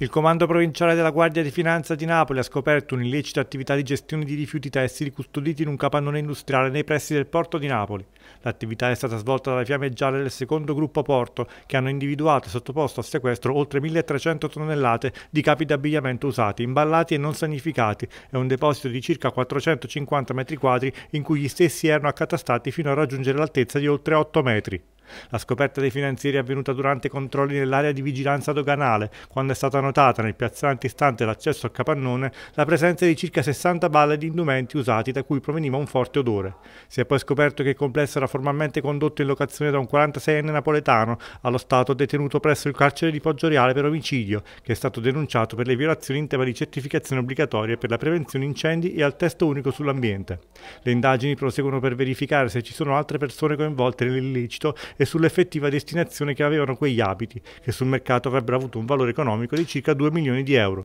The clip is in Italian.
Il Comando Provinciale della Guardia di Finanza di Napoli ha scoperto un'illecita attività di gestione di rifiuti tessili custoditi in un capannone industriale nei pressi del porto di Napoli. L'attività è stata svolta dalle fiamme gialle del secondo gruppo Porto, che hanno individuato e sottoposto a sequestro oltre 1300 tonnellate di capi d'abbigliamento usati, imballati e non sanificati e un deposito di circa 450 metri quadri in cui gli stessi erano accatastati fino a raggiungere l'altezza di oltre 8 metri. La scoperta dei finanzieri è avvenuta durante i controlli nell'area di vigilanza doganale, quando è stata notata nel piazzale antistante l'accesso al capannone la presenza di circa 60 balle di indumenti usati da cui proveniva un forte odore. Si è poi scoperto che il complesso era formalmente condotto in locazione da un 46enne napoletano, allo stato detenuto presso il carcere di Poggioreale per omicidio, che è stato denunciato per le violazioni in tema di certificazioni obbligatorie per la prevenzione incendi e al testo unico sull'ambiente. Le indagini proseguono per verificare se ci sono altre persone coinvolte nell'illecito e sull'effettiva destinazione che avevano quegli abiti, che sul mercato avrebbero avuto un valore economico di circa 2 milioni di euro.